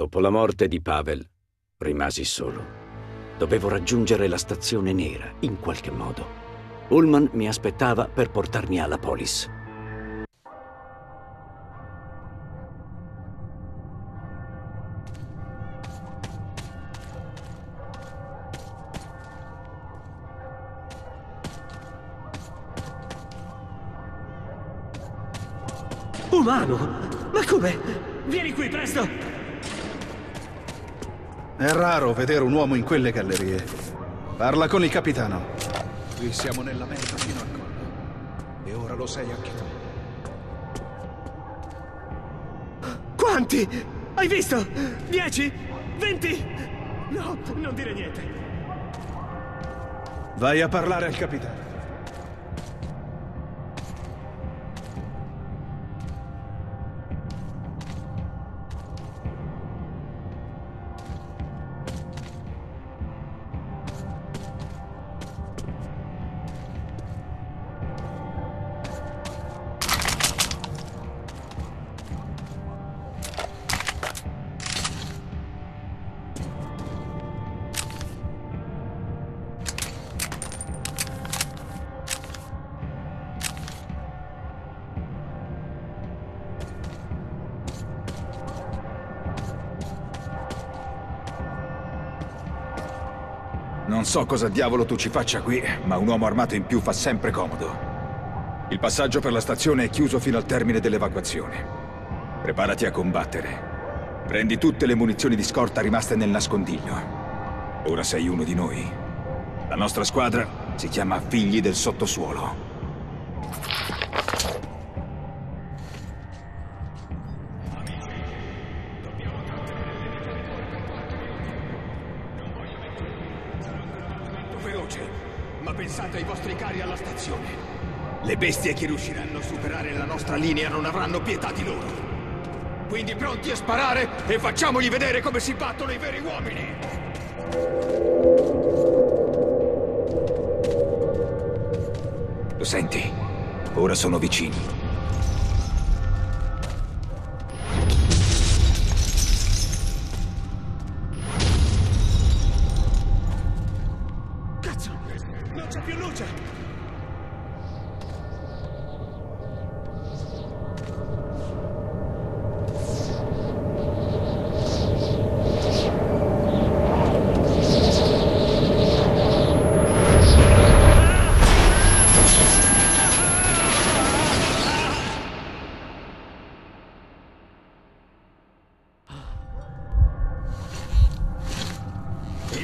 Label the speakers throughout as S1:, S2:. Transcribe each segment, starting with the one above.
S1: Dopo la morte di Pavel, rimasi solo. Dovevo raggiungere la stazione nera, in qualche modo. Ullman mi aspettava per portarmi alla Polis.
S2: Umano! Ma come? Vieni qui, presto!
S3: È raro vedere un uomo in quelle gallerie. Parla con il capitano. Qui siamo nella merda fino al collo. E ora lo sei anche tu.
S2: Quanti? Hai visto? Dieci? Venti? No, non dire niente.
S3: Vai a parlare al capitano.
S4: Non so cosa diavolo tu ci faccia qui, ma un uomo armato in più fa sempre comodo. Il passaggio per la stazione è chiuso fino al termine dell'evacuazione. Preparati a combattere. Prendi tutte le munizioni di scorta rimaste nel nascondiglio. Ora sei uno di noi. La nostra squadra si chiama Figli del Sottosuolo.
S5: Pensate ai vostri cari alla stazione. Le bestie che riusciranno a superare la nostra linea non avranno pietà di loro. Quindi pronti a sparare e facciamogli vedere come si battono i veri uomini!
S4: Lo senti? Ora sono vicini.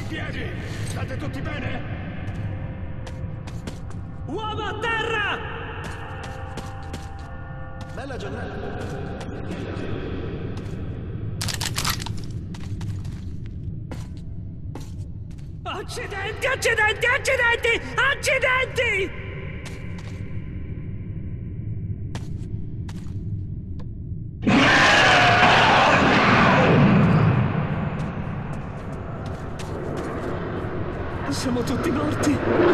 S5: Piedi! State tutti bene?
S2: Uomo a terra!
S3: Bella giornata.
S2: Accidenti, accidenti, accidenti! Accidenti! Siamo tutti morti.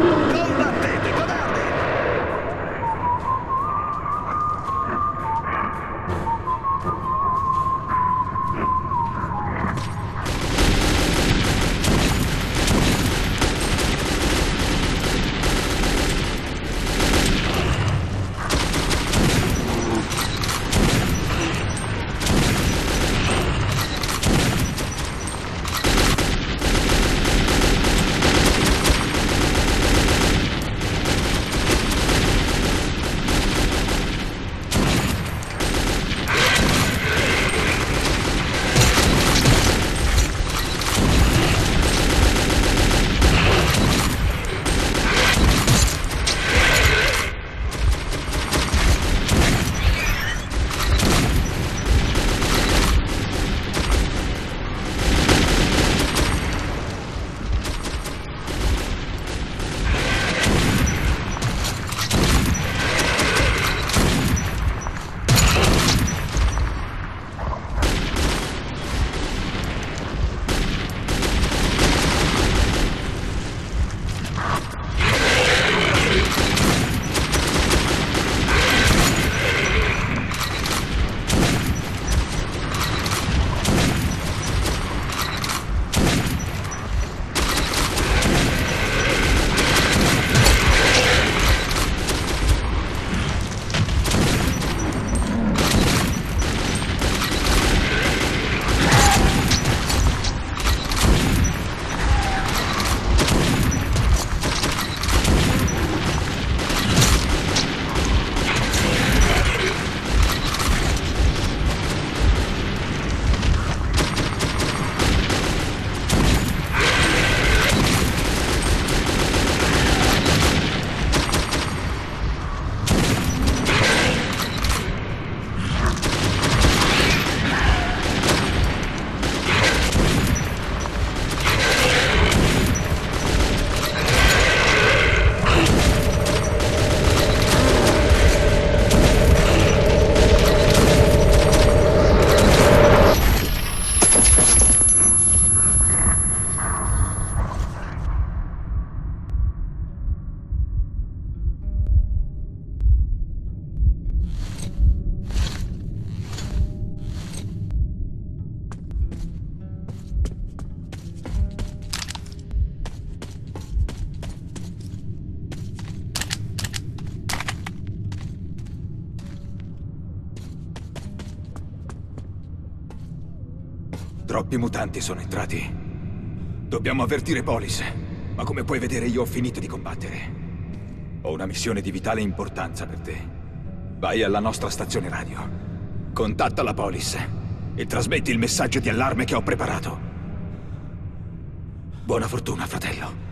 S4: Troppi mutanti sono entrati. Dobbiamo avvertire Polis. Ma come puoi vedere io ho finito di combattere. Ho una missione di vitale importanza per te. Vai alla nostra stazione radio. Contatta la Polis e trasmetti il messaggio di allarme che ho preparato. Buona fortuna, fratello.